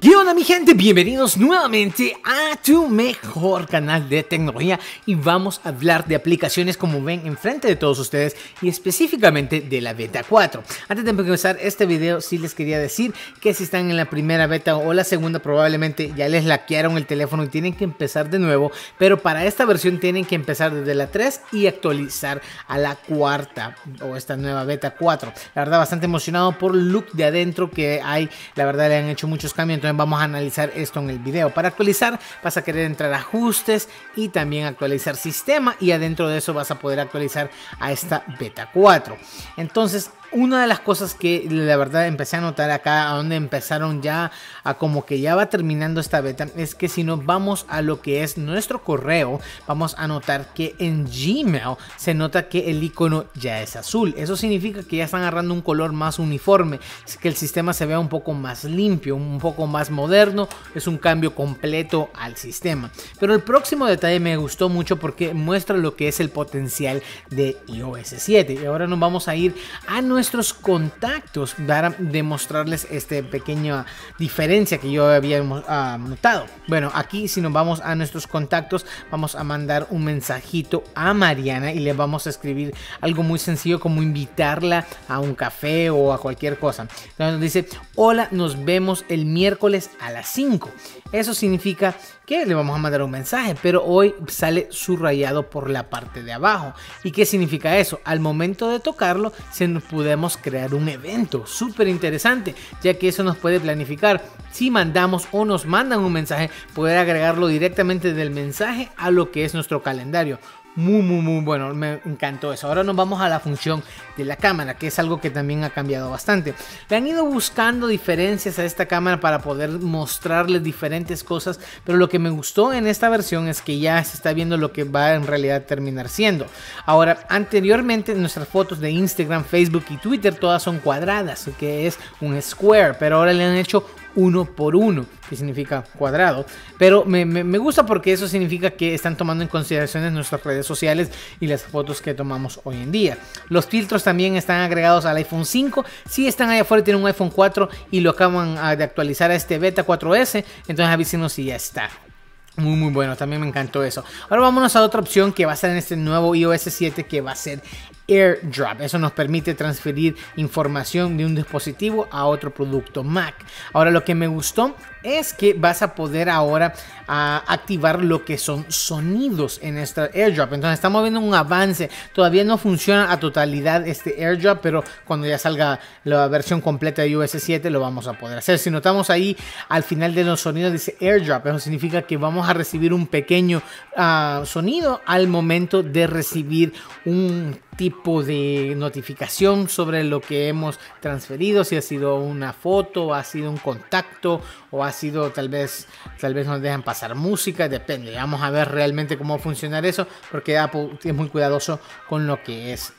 ¿Qué onda mi gente? Bienvenidos nuevamente a tu mejor canal de tecnología y vamos a hablar de aplicaciones como ven enfrente de todos ustedes y específicamente de la beta 4. Antes de empezar este video sí les quería decir que si están en la primera beta o la segunda probablemente ya les laquearon el teléfono y tienen que empezar de nuevo, pero para esta versión tienen que empezar desde la 3 y actualizar a la cuarta o esta nueva beta 4. La verdad bastante emocionado por el look de adentro que hay, la verdad le han hecho muchos cambios vamos a analizar esto en el video. Para actualizar vas a querer entrar ajustes y también actualizar sistema y adentro de eso vas a poder actualizar a esta beta 4. Entonces una de las cosas que la verdad empecé a notar acá, a donde empezaron ya a como que ya va terminando esta beta, es que si nos vamos a lo que es nuestro correo, vamos a notar que en Gmail se nota que el icono ya es azul. Eso significa que ya están agarrando un color más uniforme, que el sistema se vea un poco más limpio, un poco más moderno, es un cambio completo al sistema. Pero el próximo detalle me gustó mucho porque muestra lo que es el potencial de iOS 7. Y ahora nos vamos a ir a nuestro nuestros contactos para demostrarles esta pequeña diferencia que yo había ah, notado. Bueno, aquí si nos vamos a nuestros contactos, vamos a mandar un mensajito a Mariana y le vamos a escribir algo muy sencillo como invitarla a un café o a cualquier cosa. Nos dice, hola, nos vemos el miércoles a las 5. Eso significa que le vamos a mandar un mensaje, pero hoy sale subrayado por la parte de abajo. ¿Y qué significa eso? Al momento de tocarlo, se nos podemos crear un evento súper interesante, ya que eso nos puede planificar. Si mandamos o nos mandan un mensaje, poder agregarlo directamente del mensaje a lo que es nuestro calendario. Muy, muy, muy bueno. Me encantó eso. Ahora nos vamos a la función de la cámara, que es algo que también ha cambiado bastante. Le han ido buscando diferencias a esta cámara para poder mostrarles diferentes cosas, pero lo que me gustó en esta versión es que ya se está viendo lo que va en realidad a terminar siendo. Ahora, anteriormente nuestras fotos de Instagram, Facebook y Twitter todas son cuadradas, que es un square, pero ahora le han hecho uno por uno, que significa cuadrado. Pero me, gusta porque eso significa que están tomando en consideración nuestras redes sociales y las fotos que tomamos hoy en día. Los filtros también están agregados al iPhone 5. Si están allá afuera, tienen un iPhone 4 y lo acaban ah, de actualizar a este beta 4S. Entonces avísenos si ya está. Muy muy bueno, también me encantó eso. Ahora vámonos a otra opción que va a ser en este nuevo iOS 7 que va a ser AirDrop. Eso nos permite transferir información de un dispositivo a otro producto Mac. Ahora lo que me gustó es que vas a poder ahora ah, activar lo que son sonidos en esta AirDrop. Entonces estamos viendo un avance. Todavía no funciona a totalidad este AirDrop, pero cuando ya salga la versión completa de iOS 7 lo vamos a poder hacer. Si notamos ahí al final de los sonidos dice AirDrop, eso significa que vamos a recibir un pequeño ah, sonido al momento de recibir un tipo de notificación sobre lo que hemos transferido, si ha sido una foto, ha sido un contacto o ha sido tal vez tal vez nos dejan pasar música, depende. Vamos a ver realmente cómo funcionar eso porque Apple es muy cuidadoso con lo que es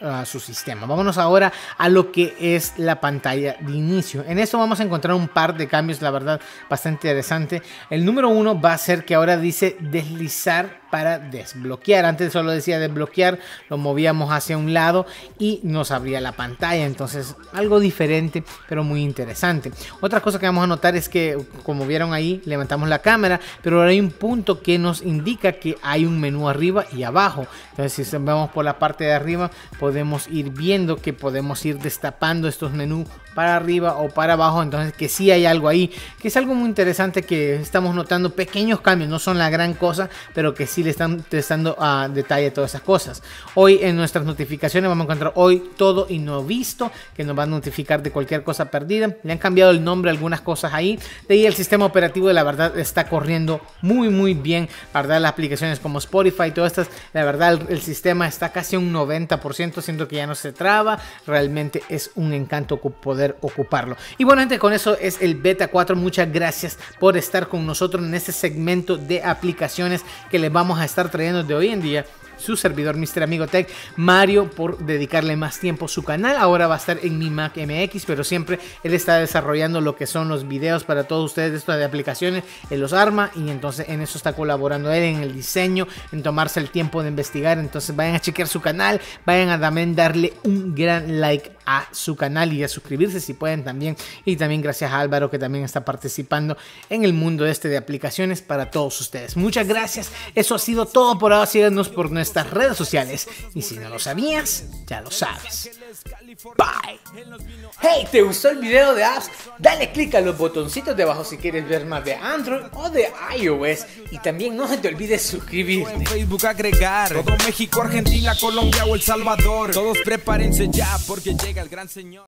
a su sistema. Vámonos ahora a lo que es la pantalla de inicio. En esto vamos a encontrar un par de cambios, la verdad, bastante interesante. El número uno va a ser que ahora dice deslizar para desbloquear. Antes solo decía desbloquear, lo movíamos hacia un lado y nos abría la pantalla. Entonces, algo diferente, pero muy interesante. Otra cosa que vamos a notar es que, como vieron ahí, levantamos la cámara, pero ahora hay un punto que nos indica que hay un menú arriba y abajo. Entonces, si vemos por la parte de arriba, podemos ir viendo que podemos ir destapando estos menús para arriba o para abajo. Entonces que sí hay algo ahí, que es algo muy interesante que estamos notando pequeños cambios, no son la gran cosa, pero que sí le están testando a detalle todas esas cosas. Hoy en nuestras notificaciones vamos a encontrar hoy todo y no visto, que nos va a notificar de cualquier cosa perdida. Le han cambiado el nombre algunas cosas ahí. De ahí el sistema operativo de la verdad está corriendo muy muy bien. La verdad las aplicaciones como Spotify, todas estas, la verdad el, el sistema está casi un 90%, siento que ya no se traba. Realmente es un encanto poder ocuparlo. Y bueno, gente, con eso es el beta 4. Muchas gracias por estar con nosotros en este segmento de aplicaciones que les vamos a estar trayendo de hoy en día su servidor Mr. Amigo Tech, Mario, por dedicarle más tiempo a su canal. Ahora va a estar en mi Mac MX, pero siempre él está desarrollando lo que son los videos para todos ustedes de estas de aplicaciones, él los arma y entonces en eso está colaborando él en el diseño, en tomarse el tiempo de investigar. Entonces vayan a chequear su canal, vayan a también darle un gran like a su canal y a suscribirse si pueden también. Y también gracias a Álvaro que también está participando en el mundo este de aplicaciones para todos ustedes. Muchas gracias. Eso ha sido todo por ahora. Síganos por nuestras redes sociales. Y si no lo sabías, ya lo sabes. Bye. Hey, ¿te gustó el video de apps? Dale click a los botoncitos de abajo si quieres ver más de Android o de iOS. Y también no se te olvides suscribirte. En Facebook agregar todo México, Argentina, Colombia o El Salvador. Todos prepárense ya porque llega el gran señor.